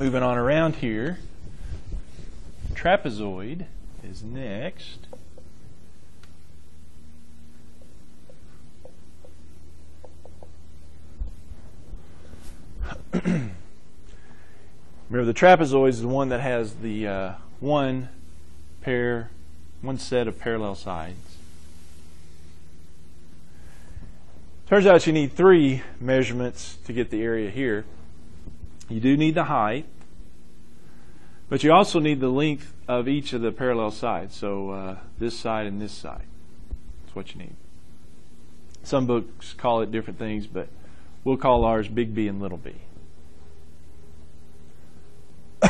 moving on around here, trapezoid is next. Remember, the trapezoid is the one that has the uh, one pair, one set of parallel sides. Turns out you need three measurements to get the area here. You do need the height, but you also need the length of each of the parallel sides. So uh, this side and this side. That's what you need. Some books call it different things, but we'll call ours big B and little b.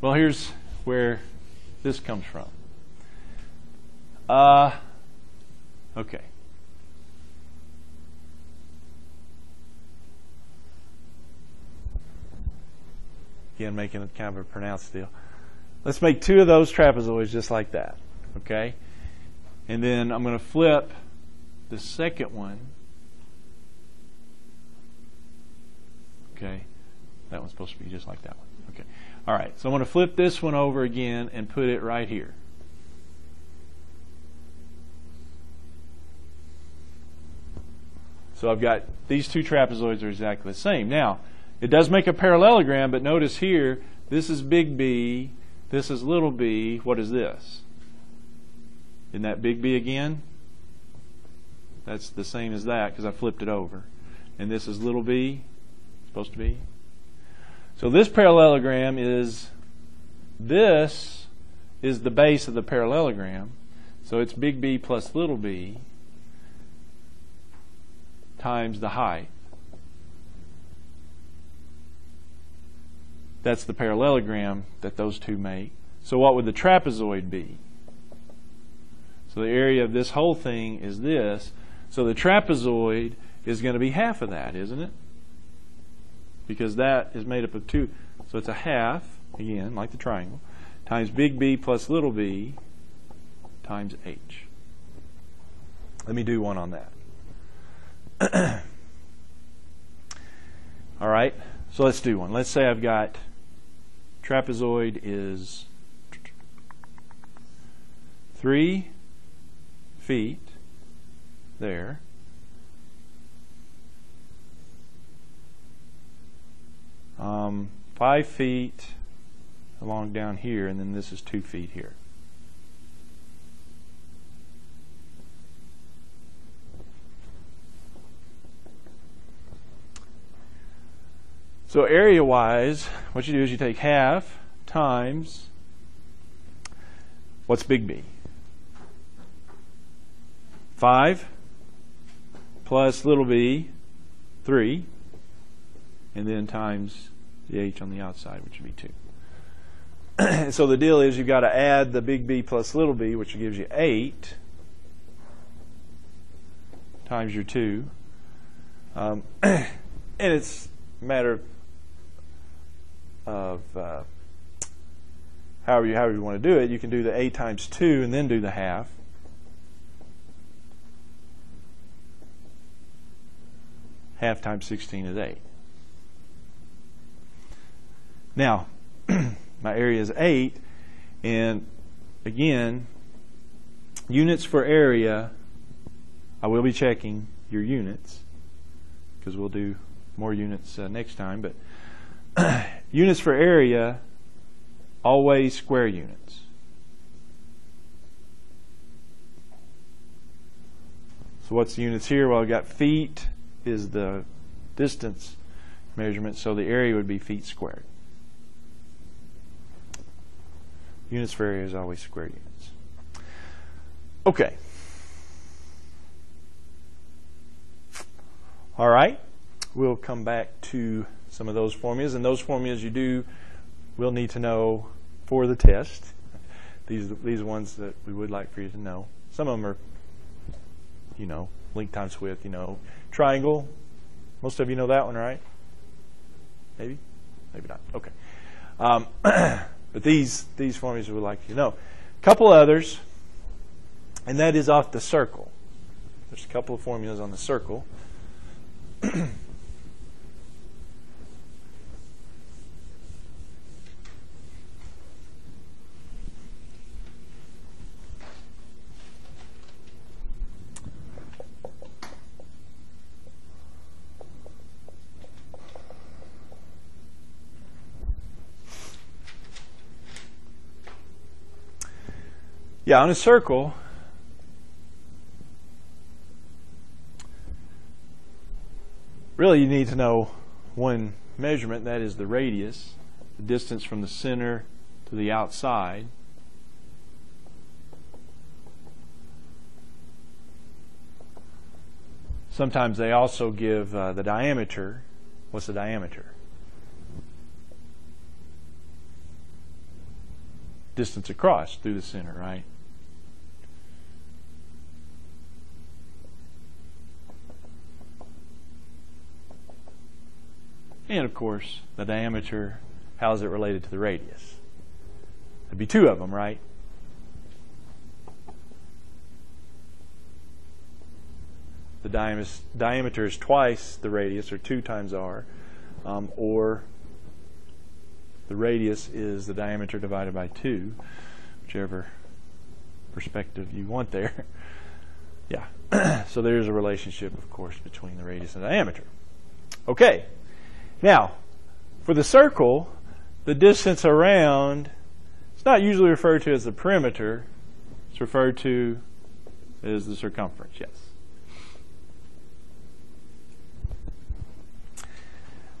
well, here's where this comes from. Uh, okay. Again, making it kind of a pronounced deal. Let's make two of those trapezoids just like that. Okay? And then I'm going to flip the second one. Okay? That one's supposed to be just like that one. Okay. All right. So I'm going to flip this one over again and put it right here. So I've got these two trapezoids are exactly the same. Now, it does make a parallelogram, but notice here, this is big B, this is little b. What is this? Isn't that big B again? That's the same as that because I flipped it over. And this is little b, supposed to be. So this parallelogram is, this is the base of the parallelogram. So it's big B plus little b times the height. That's the parallelogram that those two make. So what would the trapezoid be? So the area of this whole thing is this. So the trapezoid is going to be half of that, isn't it? Because that is made up of two. So it's a half, again, like the triangle, times big B plus little b times h. Let me do one on that. All right, so let's do one. Let's say I've got trapezoid is three feet there. Um, five feet along down here, and then this is two feet here. So area-wise, what you do is you take half times what's big B? 5 plus little b, 3, and then times the h on the outside, which would be 2. so the deal is you've got to add the big B plus little b, which gives you 8 times your 2. Um, and it's a matter of of uh, however you however you want to do it, you can do the a times two and then do the half. Half times 16 is 8. Now, my area is 8, and again, units for area, I will be checking your units because we'll do more units uh, next time, but units for area, always square units. So what's the units here? Well, I've got feet is the distance measurement, so the area would be feet squared. Units for area is always square units. Okay. All right. We'll come back to some of those formulas. And those formulas you do will need to know for the test. These these are ones that we would like for you to know. Some of them are, you know, length times width. You know, triangle. Most of you know that one, right? Maybe, maybe not. Okay. Um, but these these formulas we would like you to know. A couple others, and that is off the circle. There's a couple of formulas on the circle. Yeah, on a circle, really you need to know one measurement, that is the radius, the distance from the center to the outside. Sometimes they also give uh, the diameter. What's the diameter? Distance across through the center, right? And of course, the diameter, how is it related to the radius? There'd be two of them, right? The diameter is twice the radius, or 2 times r, um, or the radius is the diameter divided by 2, whichever perspective you want there. yeah, so there's a relationship, of course, between the radius and the diameter. Okay, now, for the circle, the distance around, it's not usually referred to as the perimeter. It's referred to as the circumference, yes.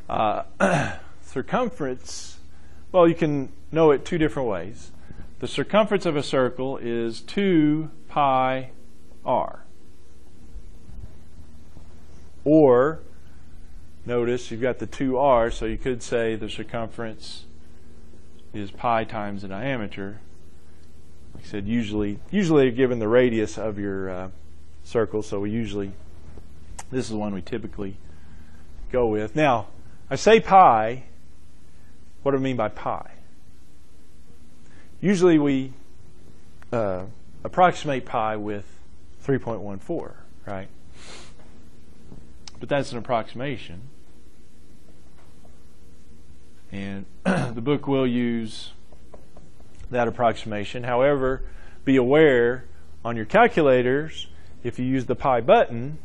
Uh, circumference, well, you can know it two different ways. The circumference of a circle is 2 pi r. Or notice you've got the two r, so you could say the circumference is pi times the diameter. Like I said, usually, usually given the radius of your uh, circle, so we usually, this is the one we typically go with. Now, I say pi, what do I mean by pi? Usually we uh, approximate pi with 3.14, right? But that's an approximation. And the book will use that approximation. However, be aware on your calculators, if you use the pi button,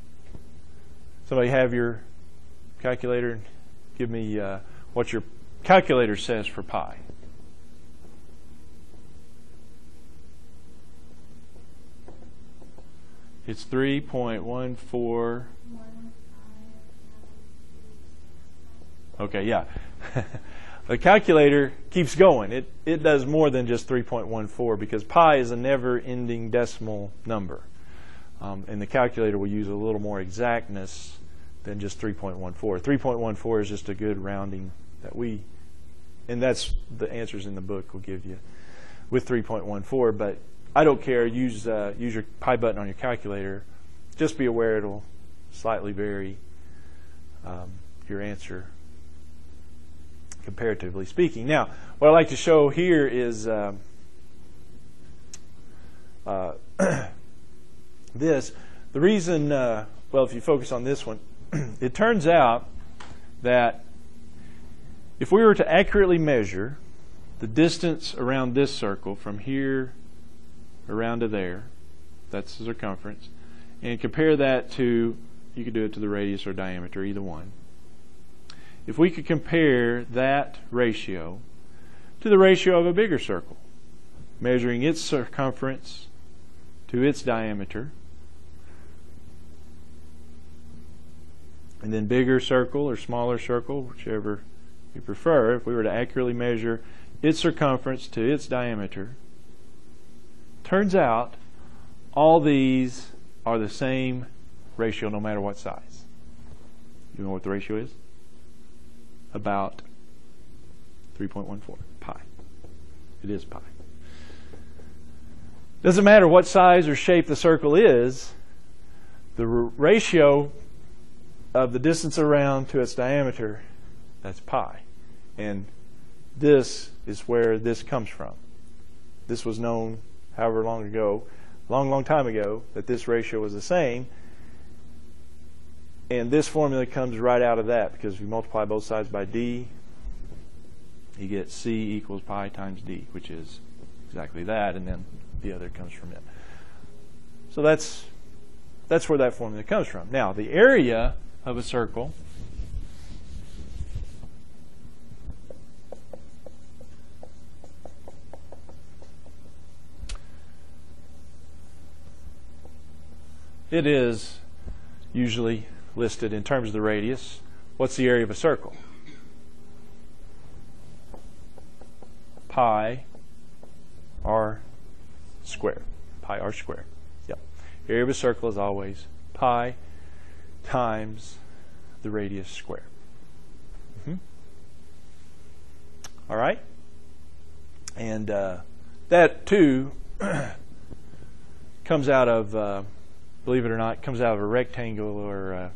somebody have your calculator give me uh, what your calculator says for pi. It's 3.14. Okay, yeah. the calculator keeps going. It, it does more than just 3.14 because pi is a never ending decimal number. Um, and the calculator will use a little more exactness than just 3.14. 3.14 is just a good rounding that we, and that's the answers in the book will give you with 3.14. But I don't care. Use uh, use your pi button on your calculator. Just be aware it'll slightly vary um, your answer comparatively speaking. Now, what I'd like to show here is uh, uh, this. The reason, uh, well, if you focus on this one, it turns out that if we were to accurately measure the distance around this circle from here around to there, that's the circumference, and compare that to, you could do it to the radius or diameter, either one if we could compare that ratio to the ratio of a bigger circle, measuring its circumference to its diameter, and then bigger circle or smaller circle, whichever you prefer, if we were to accurately measure its circumference to its diameter, turns out all these are the same ratio no matter what size. You know what the ratio is? About 3.14 pi. It is pi. Doesn't matter what size or shape the circle is, the ratio of the distance around to its diameter, that's pi. And this is where this comes from. This was known however long ago, long, long time ago, that this ratio was the same. And this formula comes right out of that because if you multiply both sides by d, you get c equals pi times d, which is exactly that, and then the other comes from it. So that's that's where that formula comes from. Now, the area of a circle it is usually listed in terms of the radius. What's the area of a circle? Pi r squared. Pi r squared. Yep. Area of a circle is always pi times the radius squared. Mm-hmm. All right? And uh, that, too, comes out of, uh, believe it or not, comes out of a rectangular uh,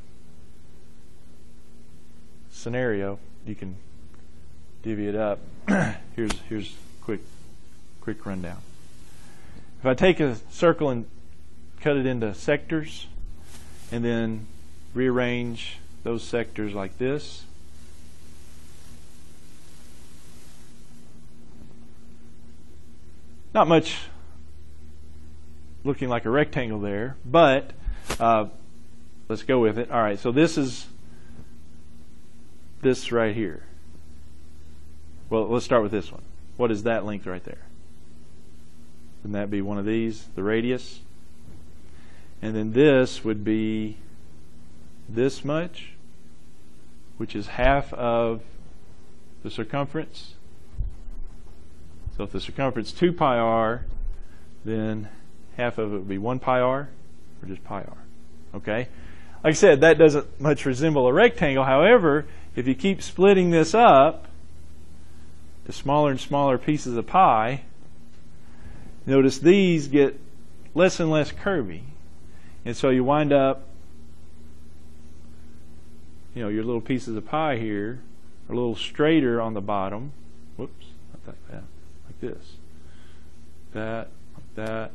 scenario. You can divvy it up. here's here's quick quick rundown. If I take a circle and cut it into sectors, and then rearrange those sectors like this. Not much looking like a rectangle there, but uh, let's go with it. All right, so this is this right here. Well, let's start with this one. What is that length right there? Wouldn't that be one of these, the radius? And then this would be this much, which is half of the circumference. So if the circumference 2 pi r, then half of it would be 1 pi r, or just pie r. Okay? Like I said, that doesn't much resemble a rectangle. However, if you keep splitting this up to smaller and smaller pieces of pi, notice these get less and less curvy. And so you wind up, you know, your little pieces of pie here are a little straighter on the bottom. Whoops, not that. Like this. That, like that.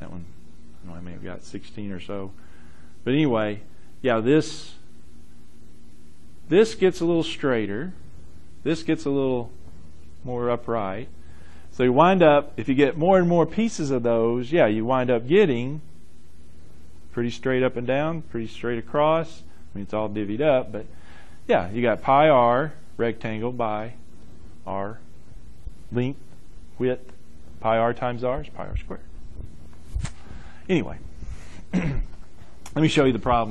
That one, I don't know, may have got 16 or so. But anyway, yeah, this this gets a little straighter. This gets a little more upright. So you wind up, if you get more and more pieces of those, yeah, you wind up getting pretty straight up and down, pretty straight across. I mean, it's all divvied up, but yeah, you got pi r rectangle by r length, width, pi r times r is pi r squared. Anyway, let me show you the problem.